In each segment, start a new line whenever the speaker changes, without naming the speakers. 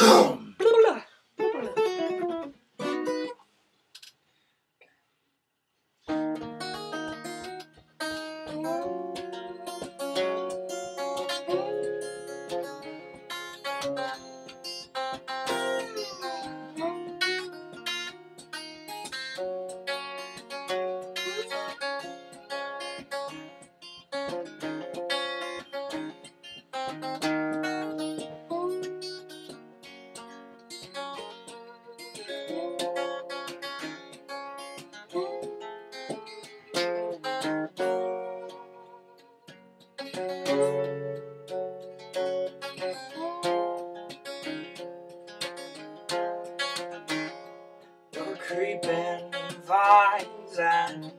creeping vines and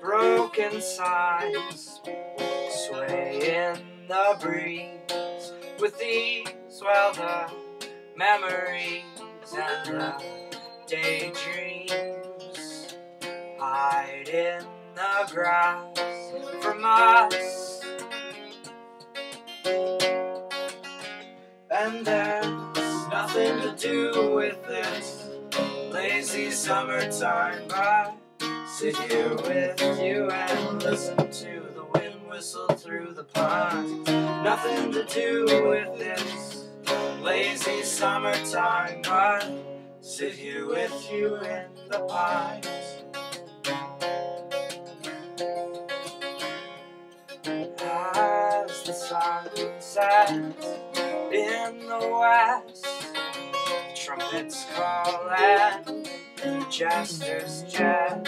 broken signs sway in the breeze. With these while the memories and the daydreams hide in the grass from us. And there's nothing to do with this lazy summertime I sit here with you and listen to the wind whistle through the pines. Nothing to do with this lazy summertime I sit here with you in the pines. As the sun sets in the west trumpets call and jesters jest.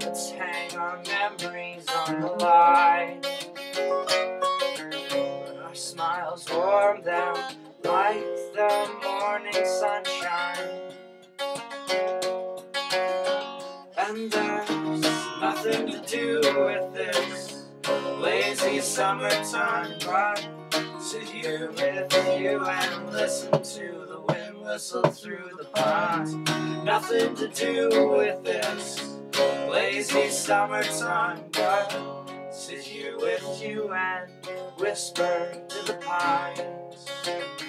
Let's hang our memories on the line. Our smiles warm them like the morning sunshine. And there's nothing to do with this lazy summertime. But sit here with you and listen to the wind whistle through the pines. Nothing to do with this lazy summertime, but sit here with you and whisper to the pines.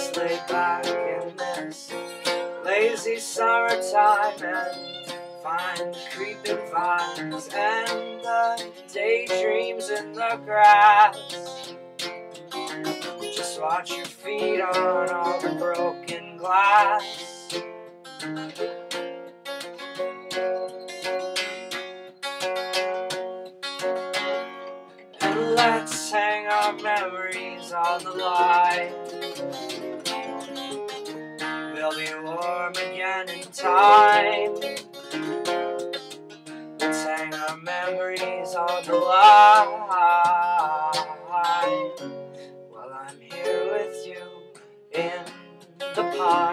Let's lay back in this lazy summertime and find creeping vines and the daydreams in the grass. Just watch your feet on all the broken glass. And let's hang our memories on the line. We'll be warm again in time. Let's hang our memories on the line. While I'm here with you in the pine.